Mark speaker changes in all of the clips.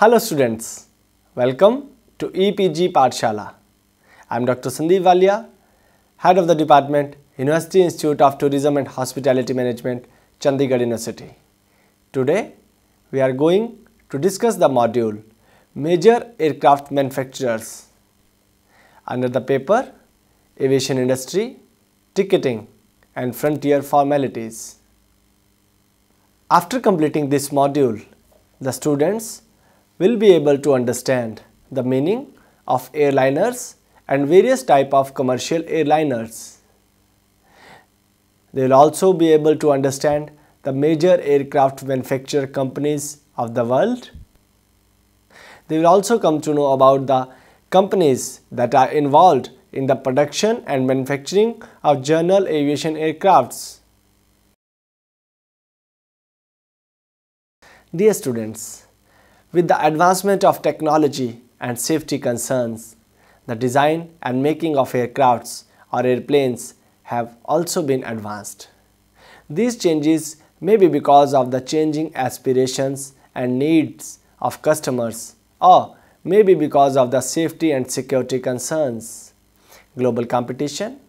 Speaker 1: Hello students, welcome to EPG Pathshala. I am Dr. Sandeep Walia, Head of the Department, University Institute of Tourism and Hospitality Management, Chandigarh University. Today, we are going to discuss the module Major Aircraft Manufacturers under the paper Aviation Industry, Ticketing and Frontier Formalities. After completing this module, the students will be able to understand the meaning of airliners and various type of commercial airliners. They will also be able to understand the major aircraft manufacturer companies of the world. They will also come to know about the companies that are involved in the production and manufacturing of general aviation aircrafts. Dear students, with the advancement of technology and safety concerns, the design and making of aircrafts or airplanes have also been advanced. These changes may be because of the changing aspirations and needs of customers or may be because of the safety and security concerns, global competition,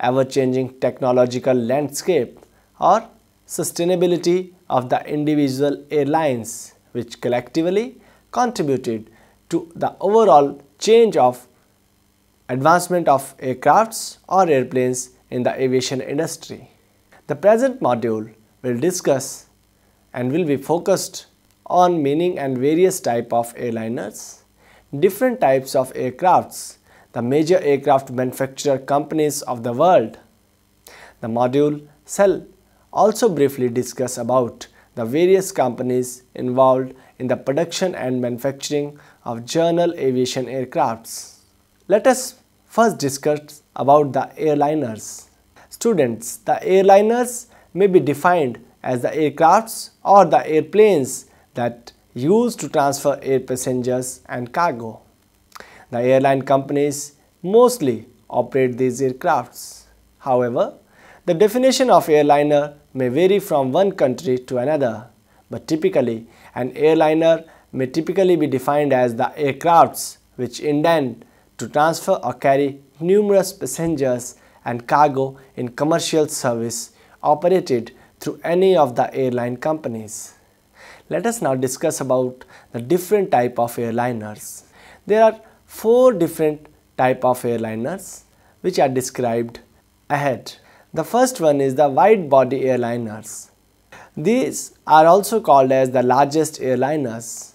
Speaker 1: ever-changing technological landscape or sustainability of the individual airlines which collectively contributed to the overall change of advancement of aircrafts or airplanes in the aviation industry. The present module will discuss and will be focused on meaning and various type of airliners, different types of aircrafts, the major aircraft manufacturer companies of the world. The module shall also briefly discuss about the various companies involved in the production and manufacturing of general aviation aircrafts. Let us first discuss about the airliners. Students, the airliners may be defined as the aircrafts or the airplanes that used to transfer air passengers and cargo. The airline companies mostly operate these aircrafts. However, the definition of airliner may vary from one country to another, but typically an airliner may typically be defined as the aircrafts which intend to transfer or carry numerous passengers and cargo in commercial service operated through any of the airline companies. Let us now discuss about the different type of airliners. There are four different type of airliners which are described ahead. The first one is the wide body airliners. These are also called as the largest airliners.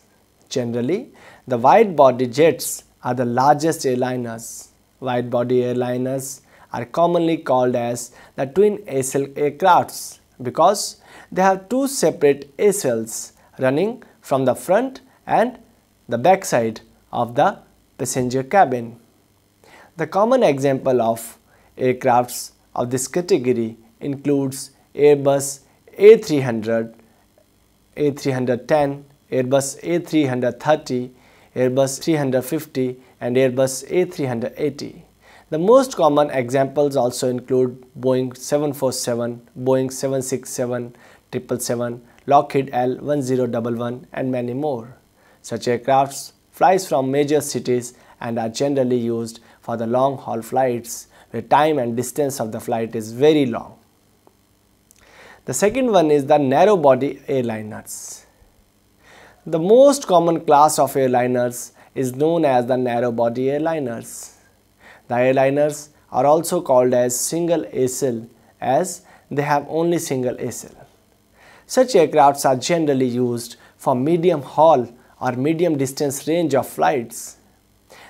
Speaker 1: Generally, the wide body jets are the largest airliners. Wide body airliners are commonly called as the twin aisle aircrafts because they have two separate aisles running from the front and the back side of the passenger cabin. The common example of aircrafts of this category includes Airbus A300, A310, Airbus A330, Airbus 350 and Airbus A380. The most common examples also include Boeing 747, Boeing 767, 777, Lockheed L1011 and many more. Such aircrafts flies from major cities and are generally used for the long haul flights where time and distance of the flight is very long. The second one is the narrow body airliners. The most common class of airliners is known as the narrow body airliners. The airliners are also called as single aisle as they have only single aisle. Such aircrafts are generally used for medium haul or medium distance range of flights.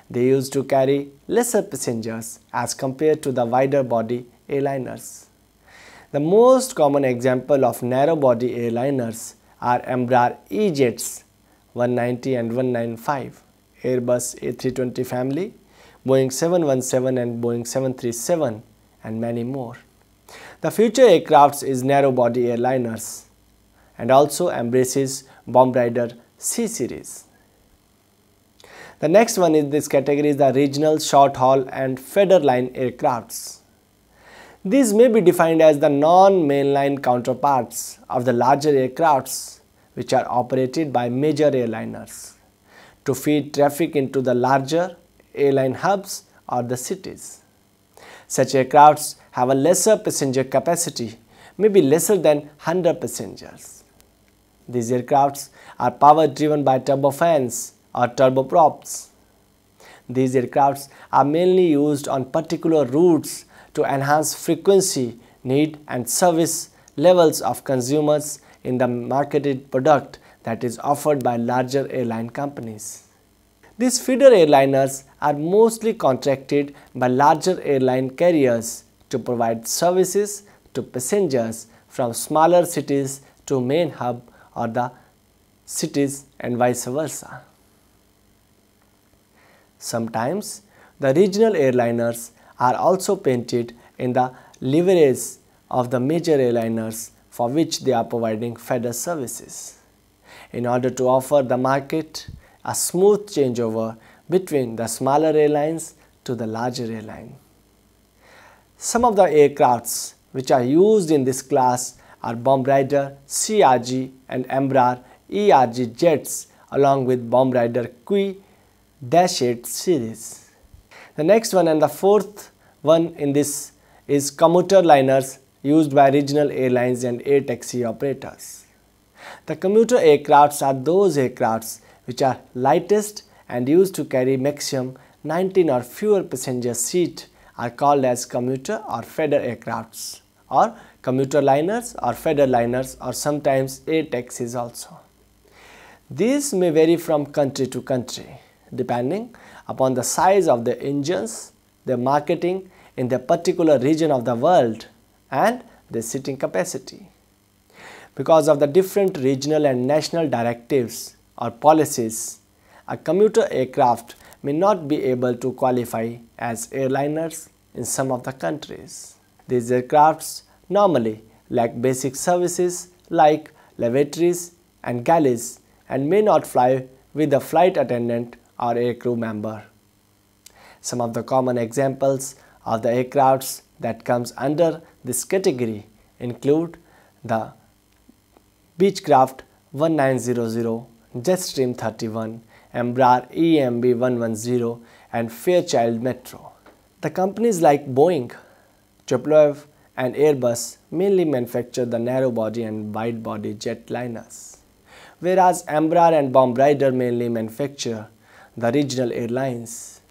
Speaker 1: They used to carry lesser passengers as compared to the wider body airliners. The most common example of narrow body airliners are Embraer E-Jets 190 and 195, Airbus A320 family, Boeing 717 and Boeing 737 and many more. The future aircrafts is narrow body airliners and also embraces bomb Bombardier C series. The next one in this category is the regional short haul and feeder line aircrafts. These may be defined as the non-mainline counterparts of the larger aircrafts which are operated by major airliners. to feed traffic into the larger airline hubs or the cities. Such aircrafts have a lesser passenger capacity, maybe lesser than 100 passengers. These aircrafts are power driven by turbofans or turboprops. These aircrafts are mainly used on particular routes to enhance frequency, need and service levels of consumers in the marketed product that is offered by larger airline companies. These feeder airliners are mostly contracted by larger airline carriers to provide services to passengers from smaller cities to main hub or the cities and vice versa. Sometimes the regional airliners are also painted in the liveries of the major airliners for which they are providing feeder services. In order to offer the market a smooth changeover between the smaller airlines to the larger airline. Some of the aircrafts which are used in this class are Bombardier CRJ and Embraer ERJ jets along with Bombardier Q-8 series. The next one and the fourth one in this is commuter liners used by regional airlines and air taxi operators. The commuter aircrafts are those aircrafts which are lightest and used to carry maximum 19 or fewer passenger seat are called as commuter or feeder aircrafts or commuter liners or feeder liners or sometimes air taxis also. These may vary from country to country depending upon the size of the engines, their marketing in the particular region of the world and their seating capacity. Because of the different regional and national directives or policies, a commuter aircraft may not be able to qualify as airliners in some of the countries. These aircrafts normally lack basic services like lavatories and galleys and may not fly with a flight attendant or aircrew member. Some of the common examples of the aircrafts that comes under this category include the Beechcraft 1900, Jetstream 31, Embraer EMB 110 and Fairchild Metro. The companies like Boeing, Tupolev and Airbus mainly manufacture the narrow body and wide body jetliners, whereas Embraer and Bombardier mainly manufacture the regional airlines.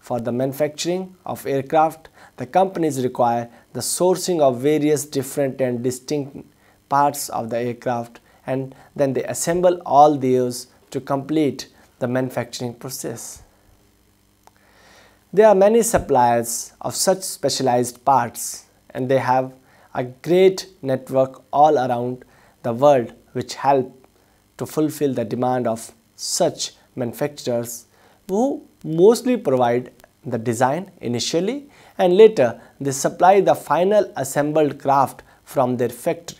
Speaker 1: For the manufacturing of aircraft, the companies require the sourcing of various different and distinct parts of the aircraft and then they assemble all these to complete the manufacturing process. There are many suppliers of such specialized parts and they have a great network all around the world which help to fulfill the demand of such manufacturers who mostly provide the design initially and later they supply the final assembled craft from their factory.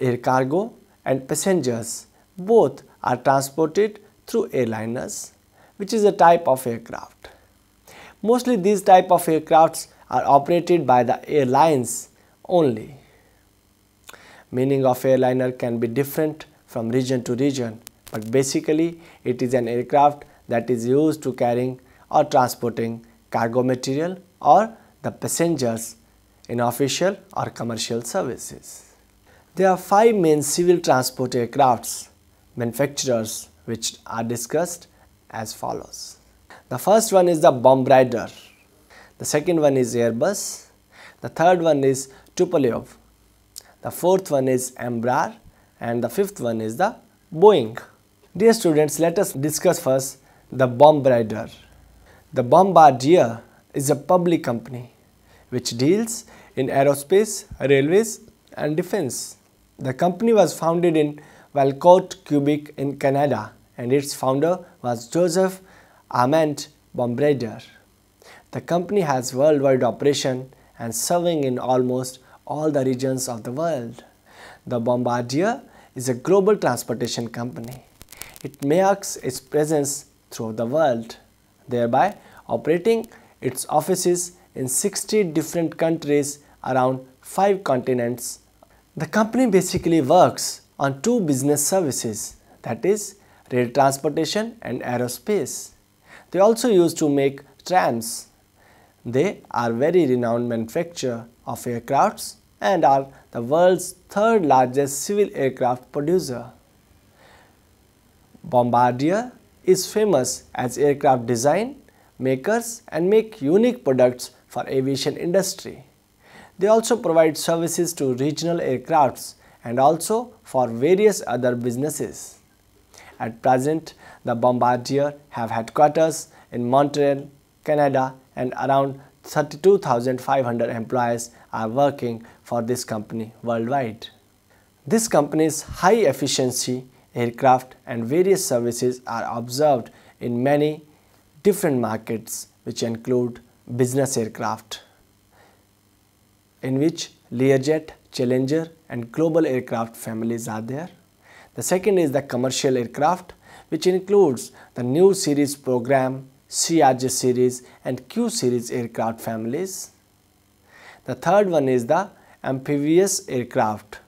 Speaker 1: Air cargo and passengers both are transported through airliners which is a type of aircraft. Mostly these type of aircrafts are operated by the airlines only. Meaning of airliner can be different from region to region but basically it is an aircraft that is used to carrying or transporting cargo material or the passengers in official or commercial services. There are five main civil transport aircrafts manufacturers which are discussed as follows. The first one is the Bombardier, the second one is Airbus, the third one is Tupolev, the fourth one is Embraer and the fifth one is the Boeing. Dear students, let us discuss first the Bombardier. The Bombardier is a public company which deals in aerospace, railways and defense. The company was founded in Valcourt, Quebec in Canada and its founder was Joseph Armand Bombardier. The company has worldwide operation and serving in almost all the regions of the world. The Bombardier is a global transportation company. It makes its presence throughout the world, thereby operating its offices in 60 different countries around 5 continents. The company basically works on two business services that is rail transportation and aerospace. They also used to make trams. They are very renowned manufacturer of aircrafts and are the world's third largest civil aircraft producer. Bombardier is famous as aircraft design, makers and make unique products for aviation industry. They also provide services to regional aircrafts and also for various other businesses. At present, the Bombardier have headquarters in Montreal, Canada and around 32,500 employees are working for this company worldwide. This company's high efficiency aircraft and various services are observed in many different markets which include business aircraft in which Learjet, Challenger and Global aircraft families are there. The second is the commercial aircraft which includes the new series program, CRJ series and Q series aircraft families. The third one is the amphibious aircraft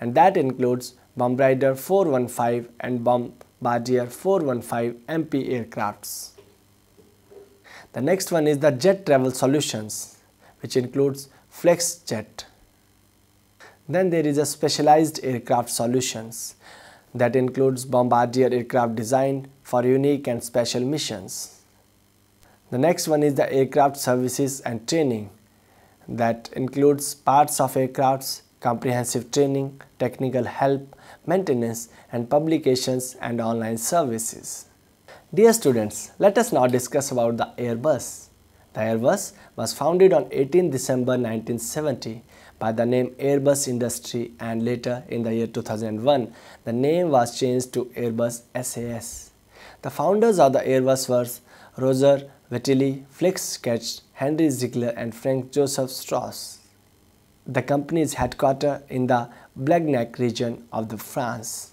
Speaker 1: and that includes Bombardier 415 and Bombardier 415 MP aircrafts. The next one is the jet travel solutions which includes FlexJet. Then there is a specialized aircraft solutions that includes Bombardier aircraft designed for unique and special missions. The next one is the aircraft services and training that includes parts of aircrafts, comprehensive training, technical help, maintenance and publications and online services. Dear students, let us now discuss about the Airbus. The Airbus was founded on 18 December 1970 by the name Airbus Industry and later in the year 2001 the name was changed to Airbus SAS. The founders of the Airbus were Roger Vitali, Felix Schmidt, Henry Ziegler and Frank Joseph Strauss. The company is headquartered in the Blagnac region of the France.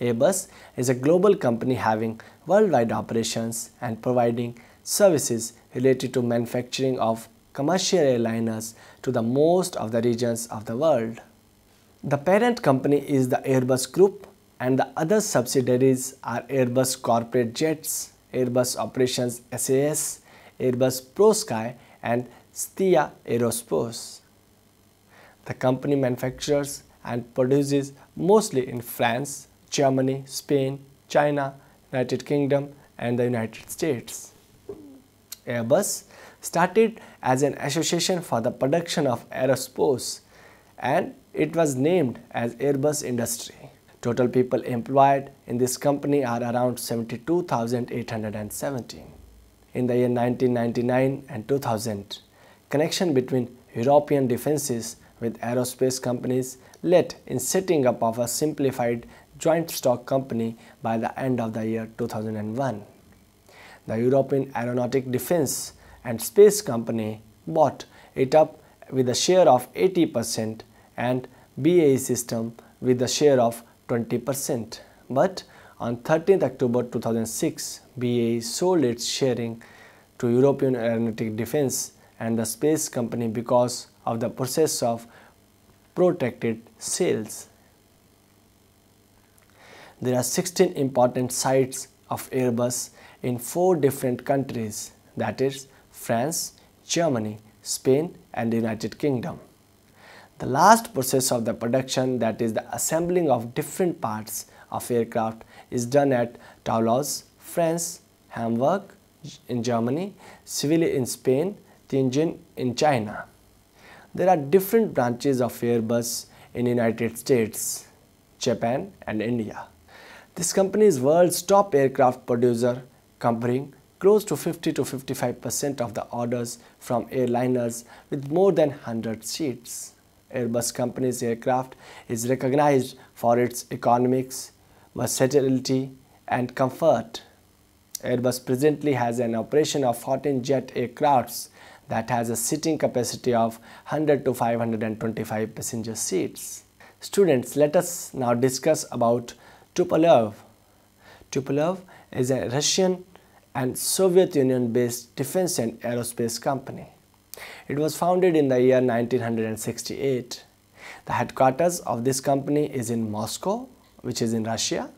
Speaker 1: Airbus is a global company having worldwide operations and providing services related to manufacturing of commercial airliners to the most of the regions of the world. The parent company is the Airbus Group and the other subsidiaries are Airbus Corporate Jets, Airbus Operations SAS, Airbus ProSky and STIA Aerospace. The company manufactures and produces mostly in France, Germany, Spain, China, United Kingdom and the United States. Airbus started as an association for the production of aerospace and it was named as Airbus Industry. Total people employed in this company are around 72,817. In the year 1999 and 2000, connection between European defenses with aerospace companies led in setting up of a simplified joint stock company by the end of the year 2001. The European Aeronautic Defense and Space Company bought it up with a share of 80% and BAE System with a share of 20%. But on 13th October 2006, BAE sold its sharing to European Aeronautic Defense and the Space Company because of the process of protected sales. There are 16 important sites of Airbus in four different countries that is France, Germany, Spain and the United Kingdom. The last process of the production that is the assembling of different parts of aircraft is done at Toulouse, France, Hamburg in Germany, Seville in Spain, Tianjin in China. There are different branches of Airbus in United States, Japan and India. This company is world's top aircraft producer covering close to 50 to 55% of the orders from airliners with more than 100 seats. Airbus company's aircraft is recognized for its economics, versatility and comfort. Airbus presently has an operation of 14 jet aircrafts that has a seating capacity of 100 to 525 passenger seats. Students, let us now discuss about Tupolev. Tupolev is a Russian and Soviet Union based defense and aerospace company. It was founded in the year 1968. The headquarters of this company is in Moscow, which is in Russia.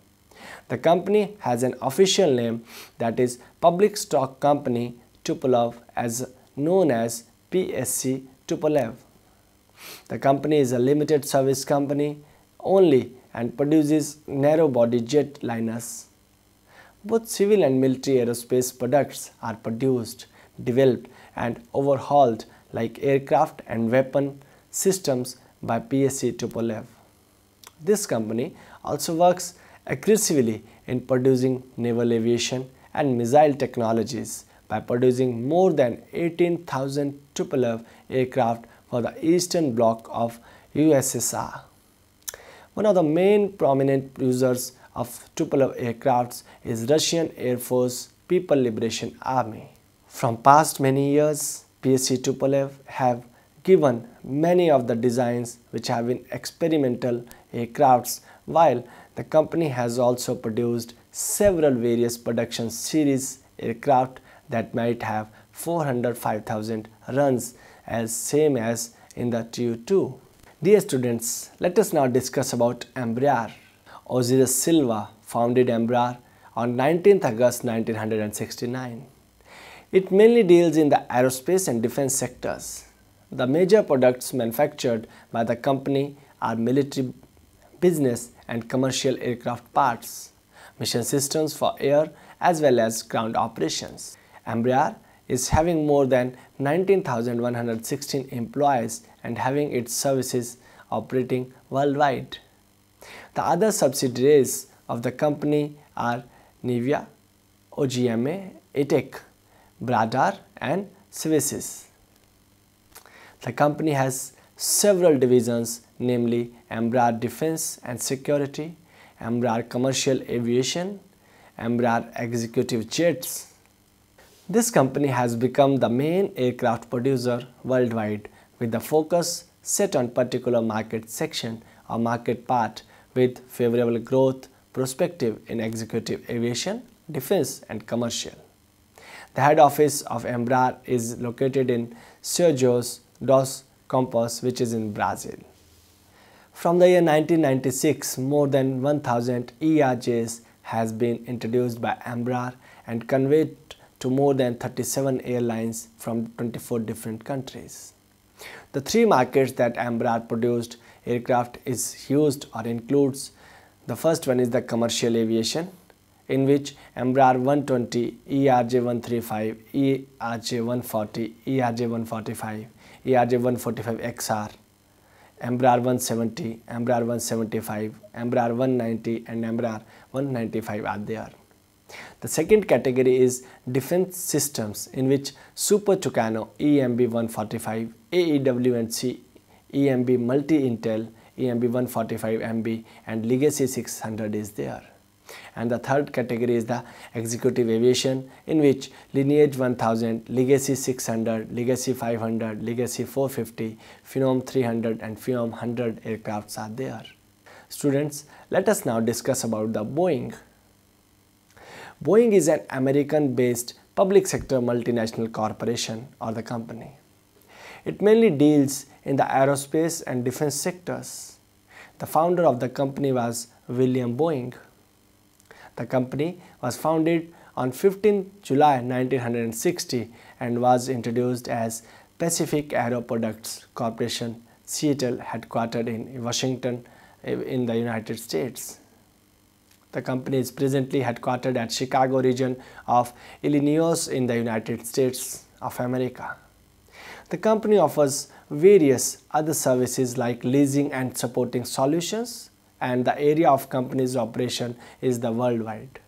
Speaker 1: The company has an official name that is Public Stock Company Tupolev as known as PSC Tupolev. The company is a limited service company only and produces narrow body jet liners. Both civil and military aerospace products are produced, developed and overhauled like aircraft and weapon systems by PSC Tupolev. This company also works aggressively in producing naval aviation and missile technologies by producing more than 18,000 Tupolev aircraft for the eastern bloc of USSR. One of the main prominent users of Tupolev aircrafts is Russian Air Force People Liberation Army. From past many years, PSC Tupolev have given many of the designs which have been experimental aircrafts while the company has also produced several various production series aircraft that might have 405,000 runs as same as in the Tu-2. Dear students, let us now discuss about Embraer. Ozires Silva founded Embraer on 19th August 1969. It mainly deals in the aerospace and defense sectors. The major products manufactured by the company are military business and commercial aircraft parts, mission systems for air as well as ground operations. Embraer is having more than 19,116 employees and having its services operating worldwide. The other subsidiaries of the company are Nivea, OGMA, ETEC, Bradar and Swiss. The company has several divisions namely Embraer Defense and Security, Embraer Commercial Aviation, Embraer Executive Jets. This company has become the main aircraft producer worldwide with the focus set on particular market section or market part with favorable growth perspective in executive aviation, defense and commercial. The head office of Embraer is located in São José dos Campos which is in Brazil. From the year 1996, more than 1000 ERJs has been introduced by Embraer and conveyed to more than 37 airlines from 24 different countries. The three markets that Embraer produced aircraft is used or includes the first one is the commercial aviation in which Embraer 120, ERJ 135, ERJ 140, ERJ 145, ERJ 145 XR, Embraer 170, Embraer 175, Embraer 190 and Embraer 195 are there. The second category is defense systems in which Super Tucano EMB 145, AEW and C EMB Multi-Intel, EMB 145 MB and Legacy 600 is there. And the third category is the executive aviation in which Lineage 1000, Legacy 600, Legacy 500, Legacy 450, Phenom 300 and Phenom 100 aircrafts are there. Students, let us now discuss about the Boeing. Boeing is an American-based public sector multinational corporation or the company. It mainly deals in the aerospace and defense sectors. The founder of the company was William Boeing. The company was founded on 15 July 1960 and was introduced as Pacific Aero Products Corporation, Seattle, headquartered in Washington in the United States. The company is presently headquartered at Chicago region of Illinois in the United States of America. The company offers various other services like leasing and supporting solutions and the area of company's operation is the worldwide.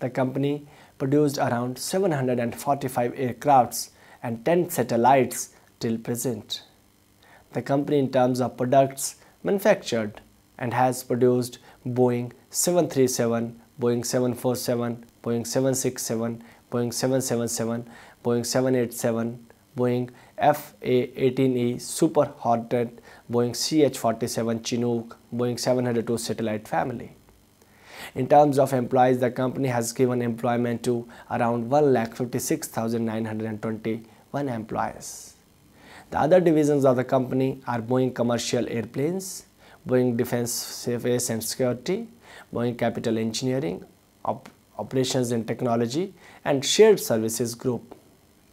Speaker 1: The company produced around 745 aircrafts and 10 satellites till present. The company in terms of products manufactured and has produced Boeing 737, Boeing 747, Boeing 767, Boeing 777, Boeing 787, Boeing FA-18E Super Hornet, Boeing CH-47 Chinook, Boeing 702 satellite family. In terms of employees, the company has given employment to around 1,56,921 employees. The other divisions of the company are Boeing Commercial Airplanes, Boeing Defense Space and Security, Boeing Capital Engineering, Op Operations and Technology, and Shared Services Group.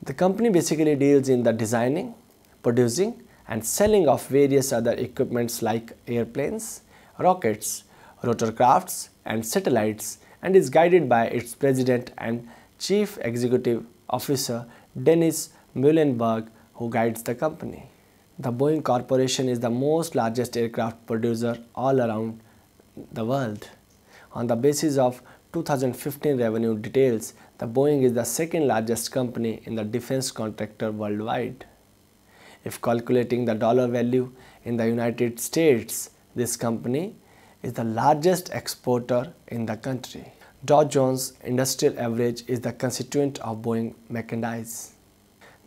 Speaker 1: The company basically deals in the designing, producing, and selling of various other equipments like airplanes, rockets, rotorcrafts, and satellites, and is guided by its president and chief executive officer Dennis Muilenburg, who guides the company. The Boeing Corporation is the most largest aircraft producer all around the world. On the basis of 2015 revenue details, the Boeing is the second largest company in the defense contractor worldwide. If calculating the dollar value in the United States, this company is the largest exporter in the country. Dow Jones Industrial Average is the constituent of Boeing merchandise.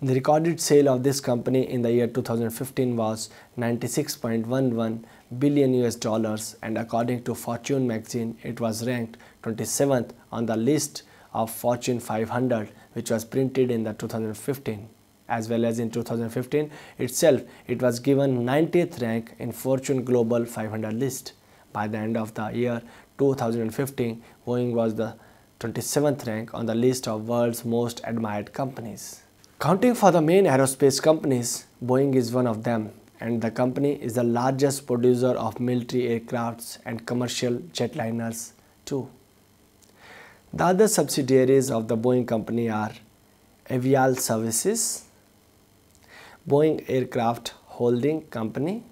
Speaker 1: The recorded sale of this company in the year 2015 was 96.11 billion US dollars and according to Fortune magazine it was ranked 27th on the list of Fortune 500 which was printed in the 2015 as well as in 2015 itself it was given 90th rank in Fortune Global 500 list. By the end of the year 2015 Boeing was the 27th rank on the list of world's most admired companies. Counting for the main aerospace companies, Boeing is one of them and the company is the largest producer of military aircrafts and commercial jetliners too. The other subsidiaries of the Boeing company are Aviall Services, Boeing Aircraft Holding Company,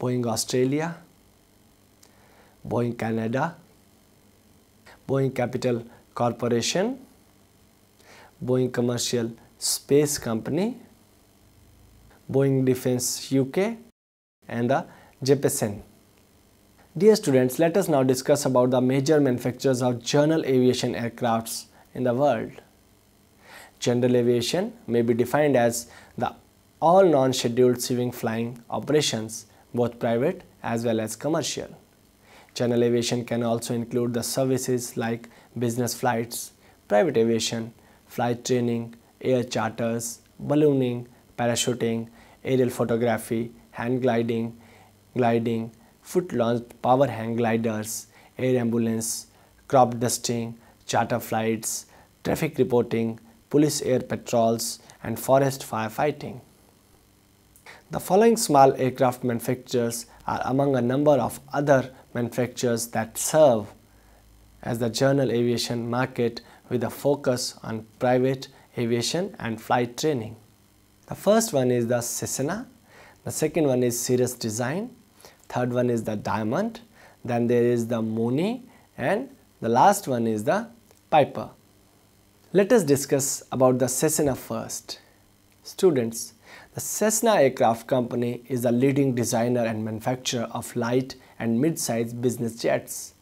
Speaker 1: Boeing Australia, Boeing Canada, Boeing Capital Corporation, Boeing Commercial Space Company, Boeing Defense UK and the Jeppesen. Dear students, let us now discuss about the major manufacturers of general aviation aircrafts in the world. General aviation may be defined as the all non-scheduled civil flying operations, both private as well as commercial. General aviation can also include the services like business flights, private aviation, flight training, air charters, ballooning, parachuting, aerial photography, hand gliding, gliding, foot launched power hang gliders, air ambulance, crop dusting, charter flights, traffic reporting, police air patrols, and forest firefighting. The following small aircraft manufacturers are among a number of other manufacturers that serve as the general aviation market with a focus on private aviation and flight training. The first one is the Cessna, the second one is Cirrus Design, third one is the Diamond, then there is the Mooney and the last one is the Piper. Let us discuss about the Cessna first. Students, the Cessna Aircraft Company is the leading designer and manufacturer of light and mid-sized business jets,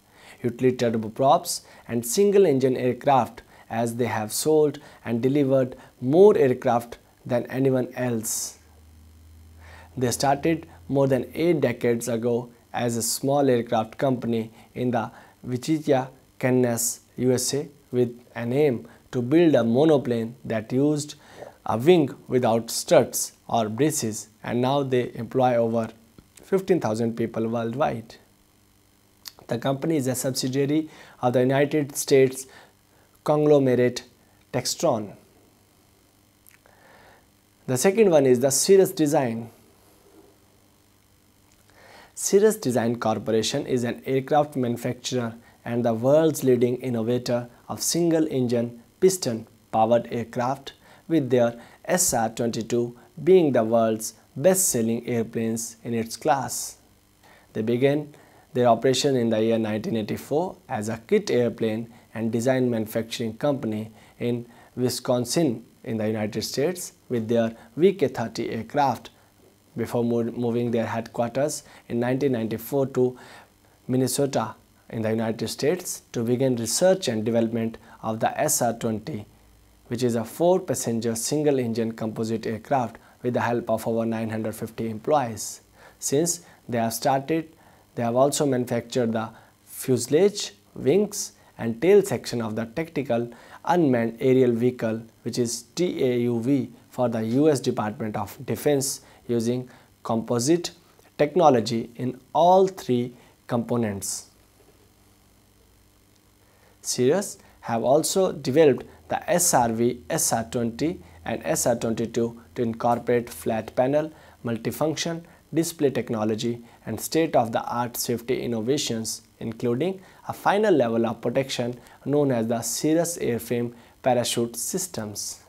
Speaker 1: utility turboprops and single-engine aircraft as they have sold and delivered more aircraft than anyone else. They started more than 8 decades ago as a small aircraft company in the Wichita, Kansas, USA with an aim to build a monoplane that used a wing without struts or braces and now they employ over 15,000 people worldwide. The company is a subsidiary of the United States conglomerate Textron. The second one is the Cirrus Design. Cirrus Design Corporation is an aircraft manufacturer and the world's leading innovator of single-engine piston-powered aircraft with their SR-22 being the world's best-selling airplanes in its class. They began their operation in the year 1984 as a kit airplane and design manufacturing company in Wisconsin in the United States with their VK-30 aircraft before moving their headquarters in 1994 to Minnesota in the United States to begin research and development of the SR-20 which is a four-passenger single-engine composite aircraft with the help of over 950 employees. Since they have started, they have also manufactured the fuselage, wings, and tail section of the Tactical Unmanned Aerial Vehicle which is TAUV for the US Department of Defense using composite technology in all three components. Cirrus have also developed the SRV SR20 and SR22 to incorporate flat panel, multifunction, display technology and state-of-the-art safety innovations including a final level of protection known as the Cirrus Airframe Parachute Systems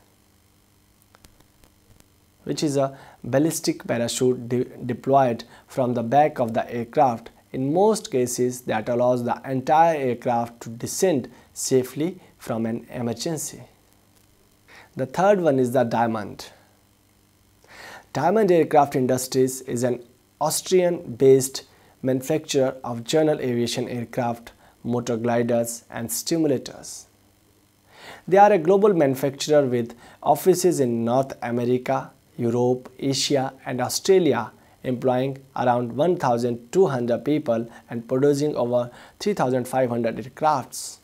Speaker 1: which is a ballistic parachute de deployed from the back of the aircraft in most cases that allows the entire aircraft to descend safely from an emergency. The third one is the Diamond. Diamond Aircraft Industries is an Austrian-based manufacturer of general aviation aircraft, motor gliders and stimulators. They are a global manufacturer with offices in North America, Europe, Asia and Australia employing around 1200 people and producing over 3500 aircrafts.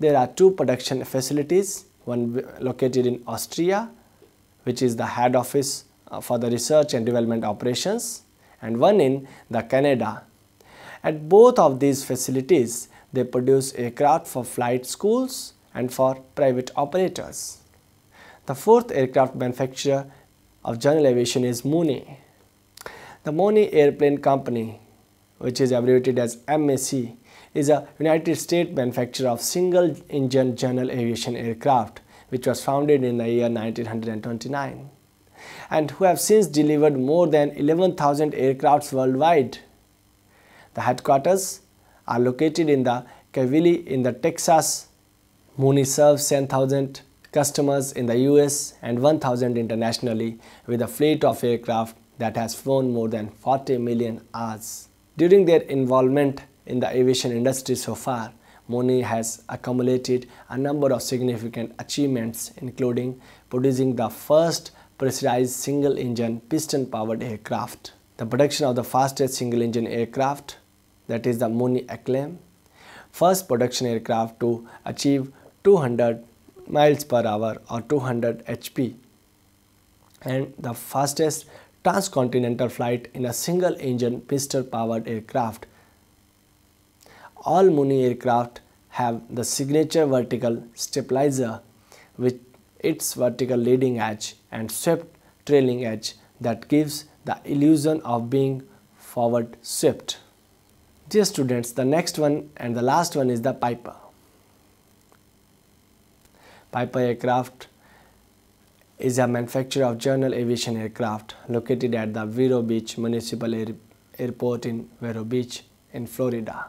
Speaker 1: There are two production facilities, one located in Austria which is the head office uh, for the research and development operations and one in the Canada. At both of these facilities they produce aircraft for flight schools and for private operators. The fourth aircraft manufacturer of general aviation is Mooney. The Mooney Airplane Company, which is abbreviated as MAC, is a United States manufacturer of single-engine general aviation aircraft, which was founded in the year 1929, and who have since delivered more than 11,000 aircrafts worldwide. The headquarters are located in the Kerrville in the Texas. Mooney serves 10,000 customers in the US and 1000 internationally with a fleet of aircraft that has flown more than 40 million hours. During their involvement in the aviation industry so far, Mooney has accumulated a number of significant achievements including producing the first pressurized single-engine piston-powered aircraft, the production of the fastest single-engine aircraft that is the Mooney Acclaim, first production aircraft to achieve 200 miles per hour or 200 HP and the fastest transcontinental flight in a single engine piston powered aircraft. All Mooney aircraft have the signature vertical stabilizer with its vertical leading edge and swept trailing edge that gives the illusion of being forward swept. Dear students, the next one and the last one is the Piper. Piper Aircraft is a manufacturer of general aviation aircraft located at the Vero Beach Municipal Air Airport in Vero Beach in Florida.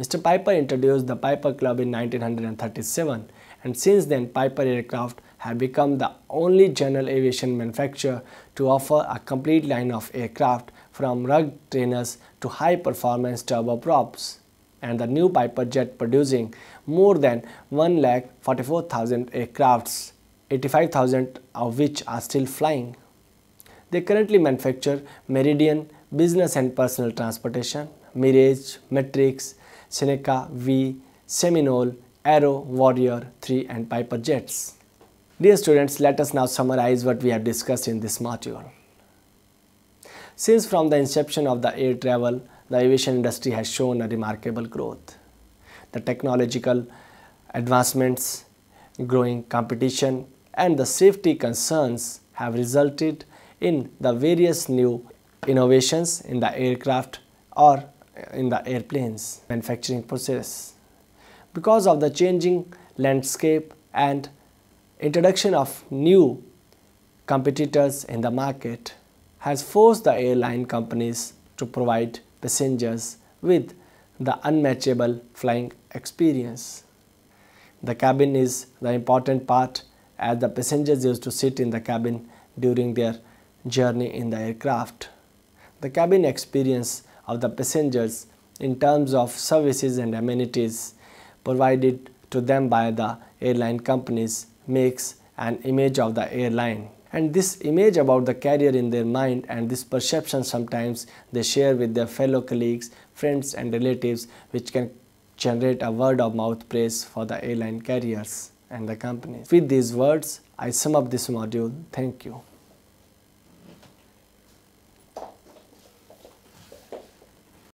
Speaker 1: Mr. Piper introduced the Piper Cub in 1937 and since then Piper Aircraft have become the only general aviation manufacturer to offer a complete line of aircraft from rugged trainers to high performance turboprops and the new Piper jet producing more than 1,44,000 aircrafts, 85,000 of which are still flying. They currently manufacture Meridian business and personal transportation, Mirage, Matrix, Seneca V, Seminole, Arrow, Warrior 3 and Piper jets. Dear students, let us now summarize what we have discussed in this module. Since from the inception of the air travel, the aviation industry has shown a remarkable growth. The technological advancements, growing competition and the safety concerns have resulted in the various new innovations in the aircraft or in the airplanes manufacturing process. Because of the changing landscape and introduction of new competitors in the market has forced the airline companies to provide passengers with the unmatchable flying experience. The cabin is the important part as the passengers used to sit in the cabin during their journey in the aircraft. The cabin experience of the passengers in terms of services and amenities provided to them by the airline companies makes an image of the airline and this image about the carrier in their mind and this perception sometimes they share with their fellow colleagues, friends and relatives which can generate a word of mouth praise for the airline carriers and the companies. With these words, I sum up this module. Thank you.